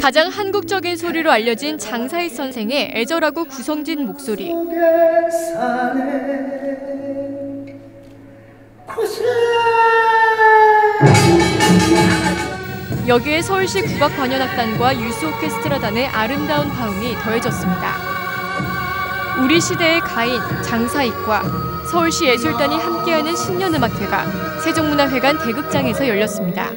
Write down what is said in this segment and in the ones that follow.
가장 한국적인 소리로 알려진 장사익 선생의 애절하고 구성진 목소리. 여기에 서울시 국악관현악단과 유스 오케스트라단의 아름다운 화음이 더해졌습니다. 우리 시대의 가인 장사익과 서울시 예술단이 함께하는 신년음악회가 세종문화회관 대극장에서 열렸습니다.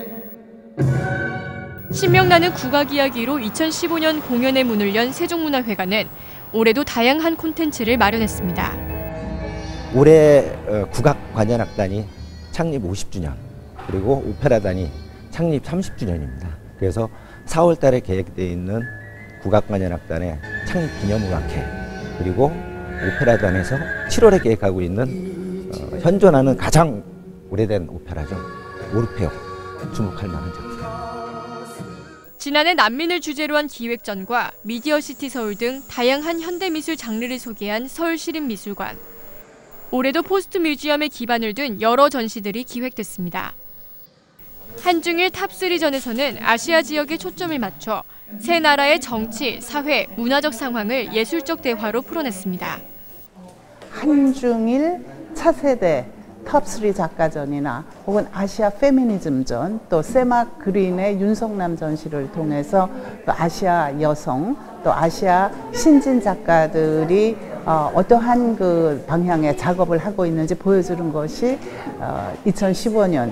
신명나는 국악 이야기로 2015년 공연의 문을 연 세종문화회관은 올해도 다양한 콘텐츠를 마련했습니다. 올해 어, 국악 관현악단이 창립 50주년 그리고 오페라단이 창립 30주년입니다. 그래서 4월 달에 계획되어 있는 국악 관현악단의 창립 기념음악회 그리고 오페라단에서 7월에 계획하고 있는 어, 현존하는 가장 오래된 오페라죠. 오르페오 주목할 만한 작품. 지난해 난민을 주제로 한 기획전과 미디어시티 서울 등 다양한 현대미술 장르를 소개한 서울시립미술관. 올해도 post museum에 기반을 둔 여러 전시들이 기획됐습니다. 한중일 top3전에서는 아시아 지역에 초점을 맞춰 세 나라의 정치, 사회, 문화적 상황을 예술적 대화로 풀어냈습니다. 한중일 차세대 top3 작가전이나 혹은 아시아 페미니즘전 또 SeMA Green의 윤석남 전시를 통해서 또 아시아 여성 또 아시아 신진 작가들이 어, 어떠한 그 방향의 작업을 하고 있는지 보여주는 것이 어, 2015년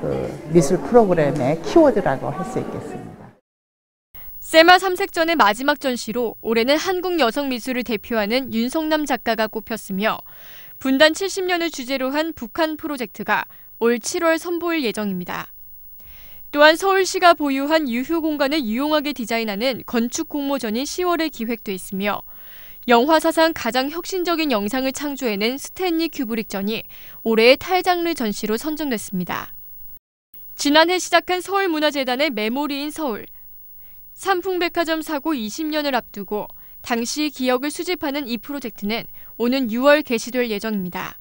그 미술 프로그램의 키워드라고 할 수 있겠습니다. SeMA 삼색전의 마지막 전시로 올해는 한국 여성 미술을 대표하는 윤석남 작가가 꼽혔으며 분단 70년을 주제로 한 북한 프로젝트가 올 7월 선보일 예정입니다. 또한 서울시가 보유한 유휴 공간을 유용하게 디자인하는 건축 공모전이 10월에 기획돼 있으며 영화 사상 가장 혁신적인 영상을 창조해낸 스탠리 큐브릭전이 올해의 탈장르 전시로 선정됐습니다. 지난해 시작한 서울문화재단의 메모리 인 서울. 삼풍백화점 사고 20년을 앞두고 당시 기억을 수집하는 이 프로젝트는 오는 6월 개시될 예정입니다.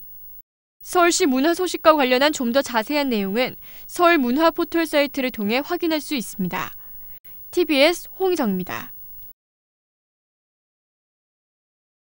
서울시 문화 소식과 관련한 좀 더 자세한 내용은 서울 문화 포털 사이트를 통해 확인할 수 있습니다. TBS 홍정입니다.